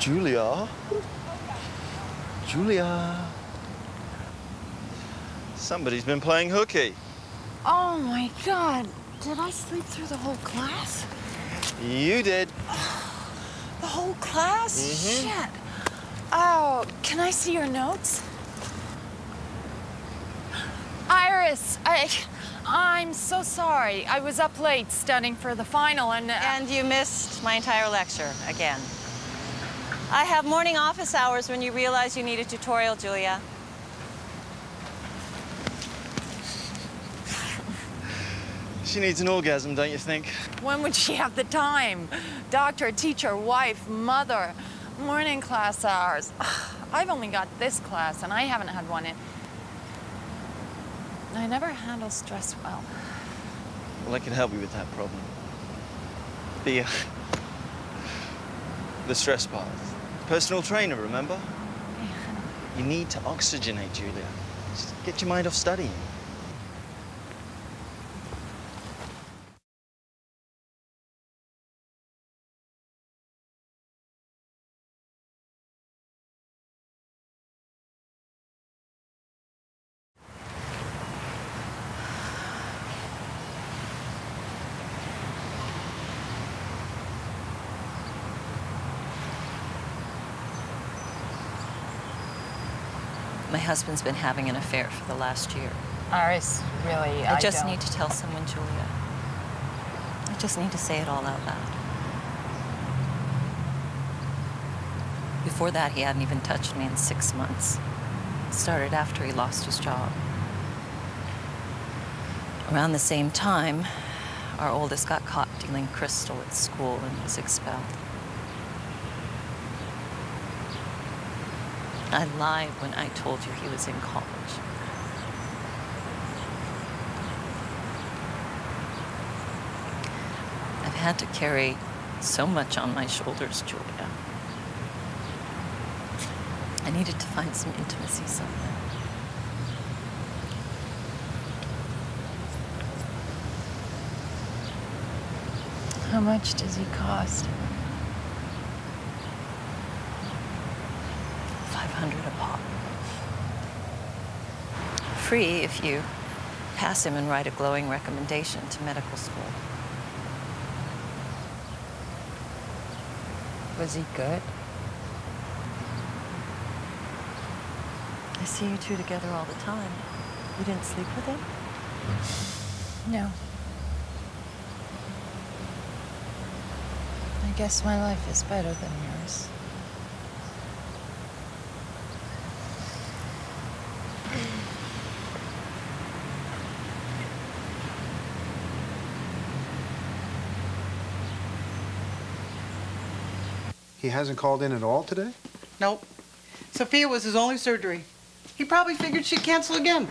Julia? Julia? Somebody's been playing hooky. Oh my god. Did I sleep through the whole class? You did. The whole class? Mhm. Shit. Oh, can I see your notes? Iris, I I'm so sorry. I was up late studying for the final and uh, And you missed my entire lecture again. I have morning office hours when you realize you need a tutorial, Julia. She needs an orgasm, don't you think? when would she have the time? Doctor, teacher, wife, mother, morning class hours. I've only got this class and I haven't had one in I never handle stress well. Well, I can help you with that problem. The, uh, the stress bath. Personal trainer, remember? You need to oxygenate, Julia. Just get your mind off studying. My husband's been having an affair for the last year. Iris, really, I, I, just don't- need to tell someone, Julia. I just need to say it all out loud. Before that, he hadn't even touched me in six months. It started after he lost his job. Around the same time, our oldest got caught dealing crystal at school and was expelled. I lied when I told you he was in college. I've had to carry so much on my shoulders, Julia. I needed to find some intimacy somewhere. How much does he cost? 500 a pop. Free if you pass him and write a glowing recommendation to medical school. Was he good? I see you two together all the time. You didn't sleep with him? No. I guess my life is better than yours. He hasn't called in at all today? Nope. Sophia was his only surgery. He probably figured she'd cancel again.